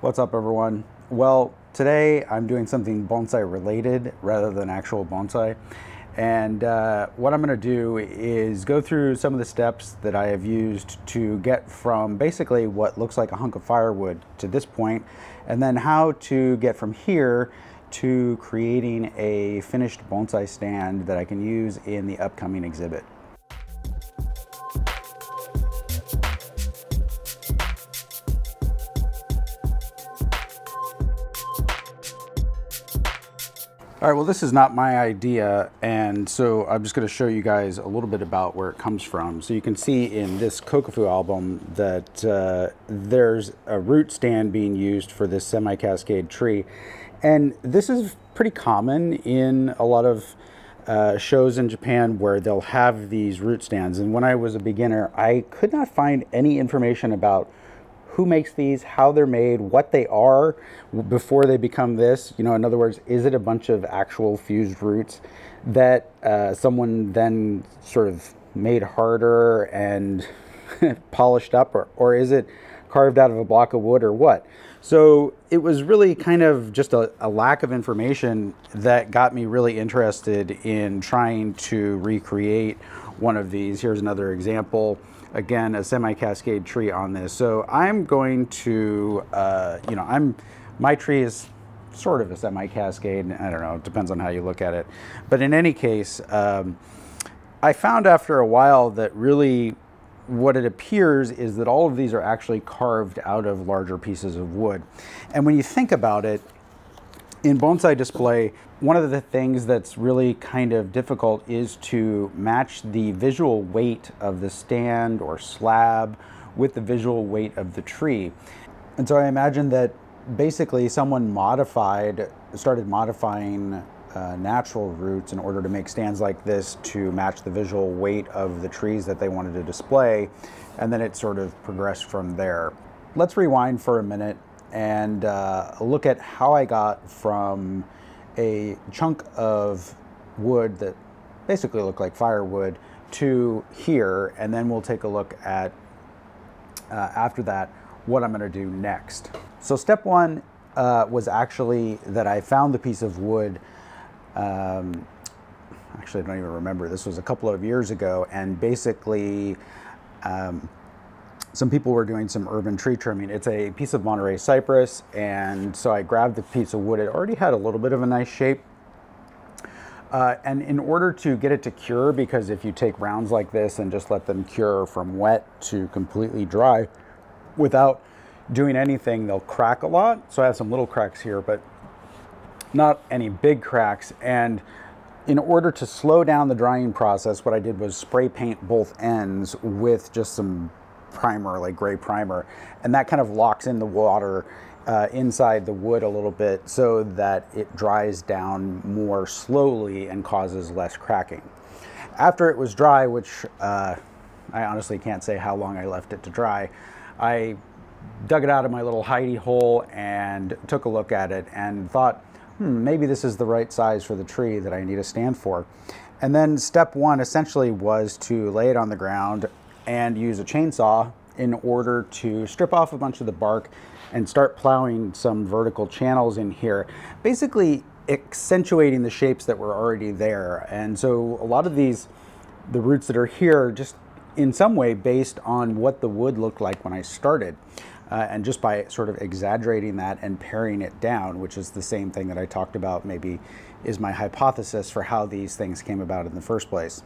What's up everyone? Well, today I'm doing something bonsai related rather than actual bonsai. And uh, what I'm going to do is go through some of the steps that I have used to get from basically what looks like a hunk of firewood to this point, and then how to get from here to creating a finished bonsai stand that I can use in the upcoming exhibit. All right, well, this is not my idea, and so I'm just going to show you guys a little bit about where it comes from. So you can see in this Kokofu album that uh, there's a root stand being used for this semi-cascade tree, and this is pretty common in a lot of uh, shows in Japan where they'll have these root stands. And when I was a beginner, I could not find any information about who makes these, how they're made, what they are before they become this. You know, in other words, is it a bunch of actual fused roots that uh, someone then sort of made harder and polished up, or, or is it carved out of a block of wood or what? So it was really kind of just a, a, lack of information that got me really interested in trying to recreate one of these. Here's another example again, a semi-cascade tree on this. So I'm going to, uh, you know, I'm, my tree is sort of a semi-cascade. I don't know, it depends on how you look at it. But in any case, um, I found after a while that really what it appears is that all of these are actually carved out of larger pieces of wood. And when you think about it, in bonsai display, one of the things that's really kind of difficult is to match the visual weight of the stand or slab with the visual weight of the tree. And so I imagine that basically someone modified, started modifying uh, natural roots in order to make stands like this to match the visual weight of the trees that they wanted to display. And then it sort of progressed from there. Let's rewind for a minute and uh, look at how I got from a chunk of wood that basically looked like firewood to here, and then we'll take a look at, uh, after that, what I'm gonna do next. So step one uh, was actually that I found the piece of wood, um, actually I don't even remember, this was a couple of years ago, and basically um, some people were doing some urban tree trimming. It's a piece of Monterey cypress, and so I grabbed the piece of wood. It already had a little bit of a nice shape. Uh, and in order to get it to cure, because if you take rounds like this and just let them cure from wet to completely dry without doing anything, they'll crack a lot. So I have some little cracks here, but not any big cracks. And in order to slow down the drying process, what I did was spray paint both ends with just some primer, like gray primer, and that kind of locks in the water uh, inside the wood a little bit so that it dries down more slowly and causes less cracking. After it was dry, which uh, I honestly can't say how long I left it to dry, I dug it out of my little hidey hole and took a look at it and thought, hmm, maybe this is the right size for the tree that I need a stand for. And then step one essentially was to lay it on the ground and use a chainsaw in order to strip off a bunch of the bark and start plowing some vertical channels in here. Basically accentuating the shapes that were already there. And so a lot of these, the roots that are here, just in some way based on what the wood looked like when I started. Uh, and just by sort of exaggerating that and paring it down, which is the same thing that I talked about maybe is my hypothesis for how these things came about in the first place.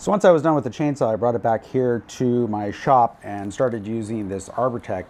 So once I was done with the chainsaw, I brought it back here to my shop and started using this Arbortech.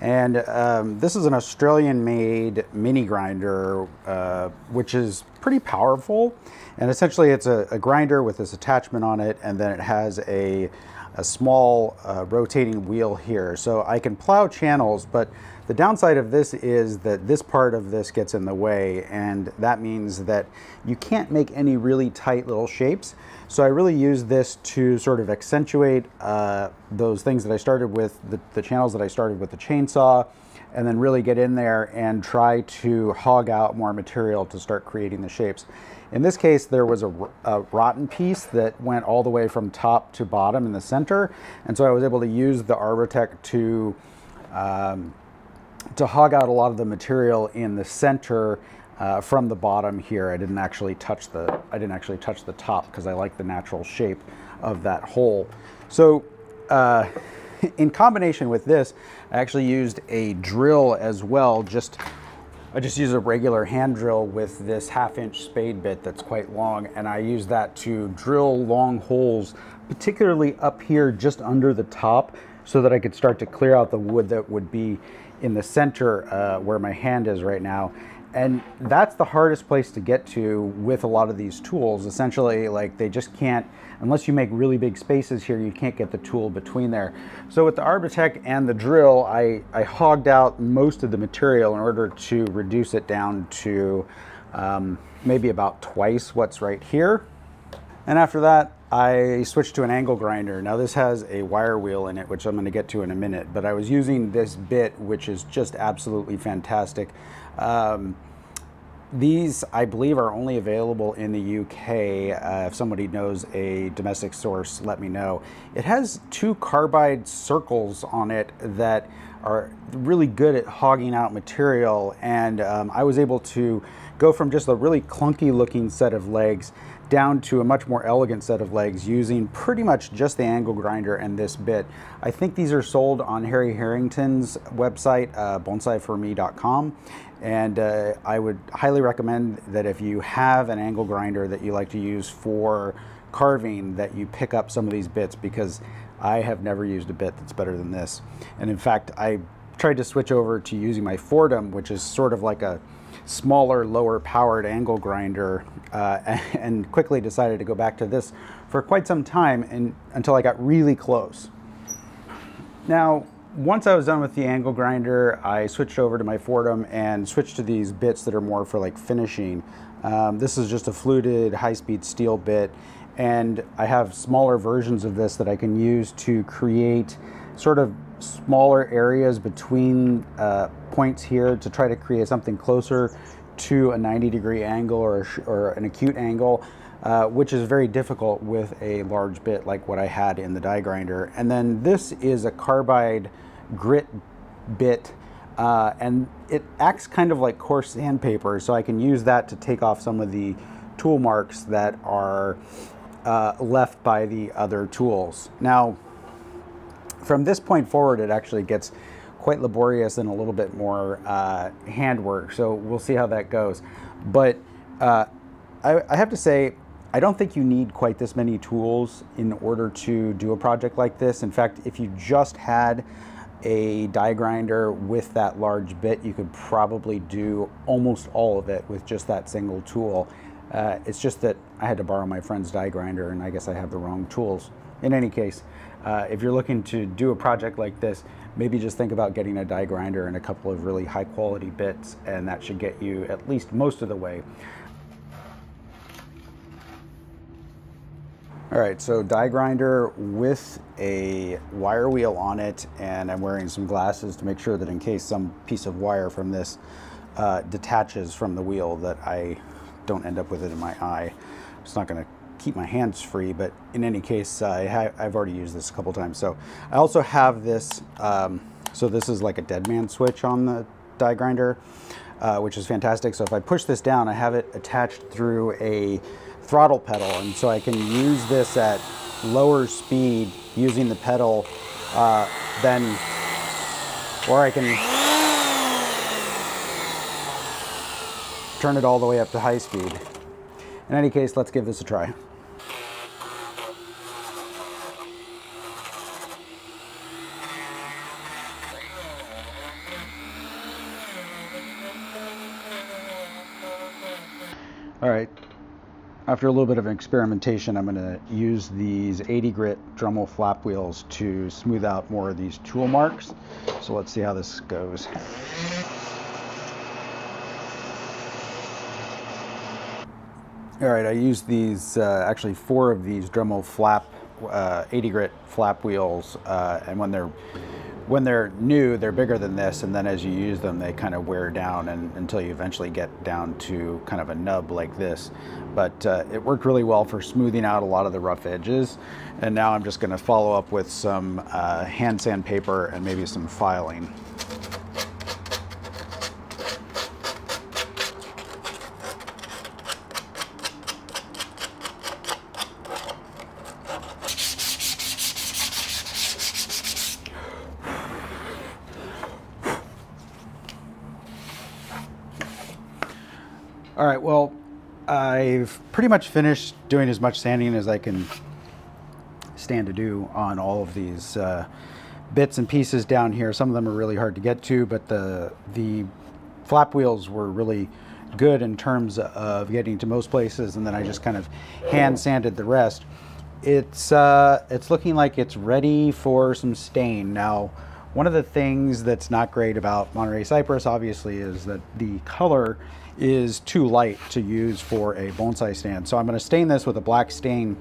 And um, this is an Australian-made mini grinder, uh, which is pretty powerful. And essentially it's a, a, grinder with this attachment on it, and then it has a, a small uh, rotating wheel here. So I can plow channels, but the downside of this is that this part of this gets in the way, and that means that you can't make any really tight little shapes. So I really use this to sort of accentuate uh, those things that I started with, the, the channels that I started with the chainsaw, and then really get in there and try to hog out more material to start creating the shapes. In this case, there was a, a, rotten piece that went all the way from top to bottom in the center. And so I was able to use the Arbortech to um, to hog out a lot of the material in the center uh, from the bottom here. I didn't actually touch the I didn't actually touch the top because I like the natural shape of that hole. So uh, in combination with this, I actually used a drill as well. Just I just use a regular hand drill with this half inch spade bit that's quite long and I use that to drill long holes, particularly up here just under the top so that I could start to clear out the wood that would be in the center uh, where my hand is right now. And that's the hardest place to get to with a lot of these tools. Essentially, like they just can't, unless you make really big spaces here, you can't get the tool between there. So with the Arbortech and the drill, I, I hogged out most of the material in order to reduce it down to um, maybe about twice what's right here. And after that, I switched to an angle grinder. Now this has a wire wheel in it, which I'm gonna get to in a minute, but I was using this bit, which is just absolutely fantastic. Um, these, I believe, are only available in the UK. Uh, if somebody knows a domestic source, let me know. It has two carbide circles on it that are really good at hogging out material, and um, I was able to go from just a really clunky looking set of legs down to a much more elegant set of legs using pretty much just the angle grinder and this bit. I think these are sold on Harry Harrington's website, uh, bonsaiforme.com. And uh, I would highly recommend that if you have an angle grinder that you like to use for carving, that you pick up some of these bits because I have never used a bit that's better than this. And in fact, I tried to switch over to using my Foredom, which is sort of like a smaller, lower powered angle grinder uh, and quickly decided to go back to this for quite some time and, until I got really close. Now, once I was done with the angle grinder, I switched over to my Foredom and switched to these bits that are more for like finishing. Um, this is just a fluted high-speed steel bit and I have smaller versions of this that I can use to create sort of smaller areas between uh, points here to try to create something closer to a 90 degree angle or, or an acute angle, uh, which is very difficult with a large bit like what I had in the die grinder. And then this is a carbide grit bit uh, and it acts kind of like coarse sandpaper, so I can use that to take off some of the tool marks that are uh, left by the other tools. Now, from this point forward, it actually gets quite laborious and a little bit more uh, handwork. So we'll see how that goes. But uh, I, I have to say, I don't think you need quite this many tools in order to do a project like this. In fact, if you just had a die grinder with that large bit, you could probably do almost all of it with just that single tool. Uh, it's just that I had to borrow my friend's die grinder and I guess I have the wrong tools. In any case, uh, if you're looking to do a project like this, maybe just think about getting a die grinder and a couple of really high quality bits and that should get you at least most of the way. All right, so die grinder with a wire wheel on it and I'm wearing some glasses to make sure that in case some piece of wire from this uh, detaches from the wheel that I don't end up with it in my eye. It's not gonna keep my hands free, but in any case, uh, I have already used this a couple times. So I also have this, um, so this is like a dead man switch on the die grinder, uh, which is fantastic. So if I push this down, I have it attached through a throttle pedal. And so I can use this at lower speed using the pedal, uh, then, or I can turn it all the way up to high speed. In any case, let's give this a try. All right, after a little bit of experimentation, I'm gonna use these 80 grit Dremel flap wheels to smooth out more of these tool marks. So let's see how this goes. All right, I used these, uh, actually four of these Dremel flap, uh, 80 grit flap wheels, uh, and when they're when they're new, they're bigger than this, and then as you use them, they kind of wear down and, until you eventually get down to kind of a nub like this. But uh, it worked really well for smoothing out a lot of the rough edges. And now I'm just gonna follow up with some uh, hand sandpaper and maybe some filing. All right, well, I've pretty much finished doing as much sanding as I can stand to do on all of these uh, bits and pieces down here. Some of them are really hard to get to, but the, the flap wheels were really good in terms of getting to most places, and then I just kind of hand sanded the rest. It's, uh, it's looking like it's ready for some stain. Now, one of the things that's not great about Monterey Cypress, obviously, is that the color is too light to use for a bonsai stand. So I'm going to stain this with a black stain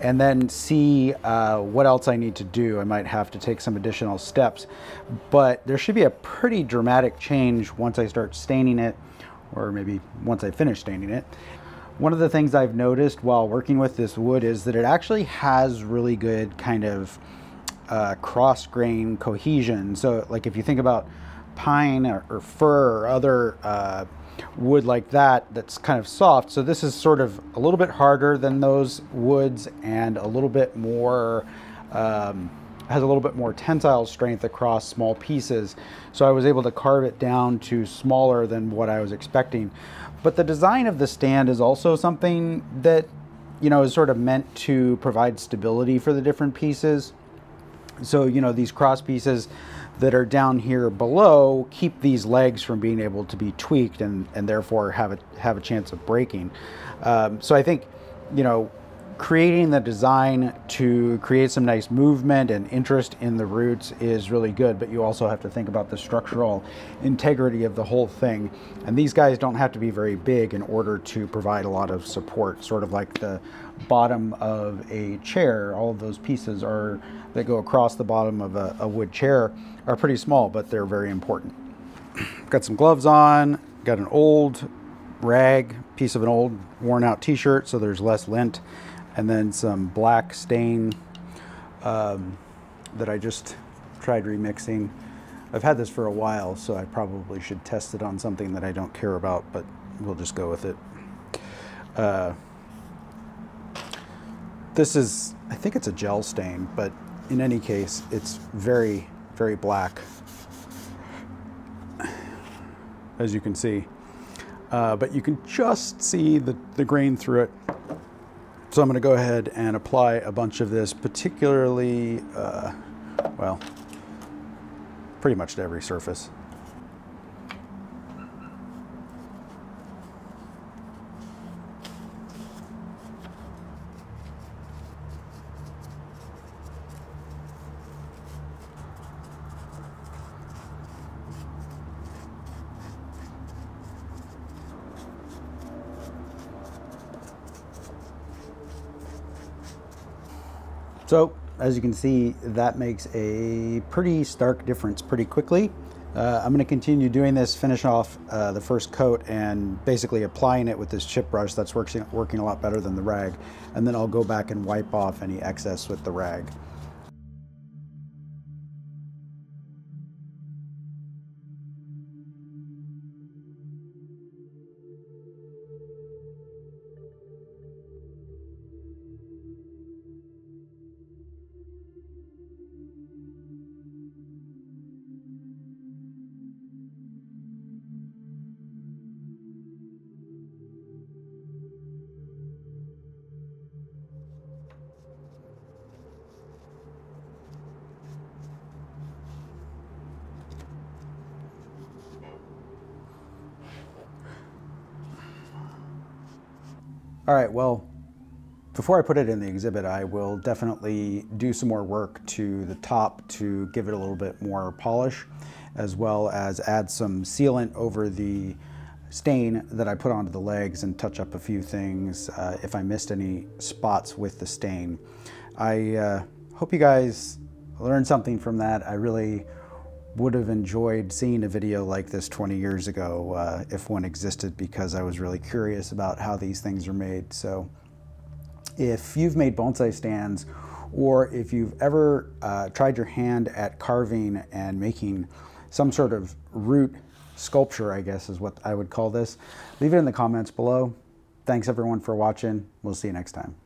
and then see uh, what else I need to do. I might have to take some additional steps, but there should be a pretty dramatic change once I start staining it, or maybe once I finish staining it. One of the things I've noticed while working with this wood is that it actually has really good kind of uh, cross grain cohesion. So like if you think about pine or, or fir or other uh, wood like that that's kind of soft. So this is sort of a little bit harder than those woods and a little bit more, um, has a little bit more tensile strength across small pieces. So I was able to carve it down to smaller than what I was expecting. But the design of the stand is also something that, you know, is sort of meant to provide stability for the different pieces. So, you know, these cross pieces, that are down here below keep these legs from being able to be tweaked and, and therefore have a, have a chance of breaking. Um, so I think, you know, creating the design to create some nice movement and interest in the roots is really good, but you also have to think about the structural integrity of the whole thing. And these guys don't have to be very big in order to provide a lot of support, sort of like the bottom of a chair. All of those pieces are that go across the bottom of a, a wood chair are pretty small, but they're very important. got some gloves on, got an old rag, piece of an old worn out t-shirt, so there's less lint, and then some black stain um, that I just tried remixing. I've had this for a while, so I probably should test it on something that I don't care about, but we'll just go with it. Uh, this is, I think it's a gel stain, but in any case, it's very, very black, as you can see. Uh, but you can just see the, the grain through it. So I'm going to go ahead and apply a bunch of this, particularly, uh, well, pretty much to every surface. So as you can see, that makes a pretty stark difference pretty quickly. Uh, I'm going to continue doing this, finish off uh, the first coat and basically applying it with this chip brush that's working, working a lot better than the rag. And then I'll go back and wipe off any excess with the rag. All right, well, before I put it in the exhibit, I will definitely do some more work to the top to give it a little bit more polish, as well as add some sealant over the stain that I put onto the legs and touch up a few things uh, if I missed any spots with the stain. I uh, hope you guys learned something from that. I really would have enjoyed seeing a video like this 20 years ago uh, if one existed because I was really curious about how these things are made. So if you've made bonsai stands or if you've ever uh, tried your hand at carving and making some sort of root sculpture, I guess is what I would call this, leave it in the comments below. Thanks everyone for watching. We'll see you next time.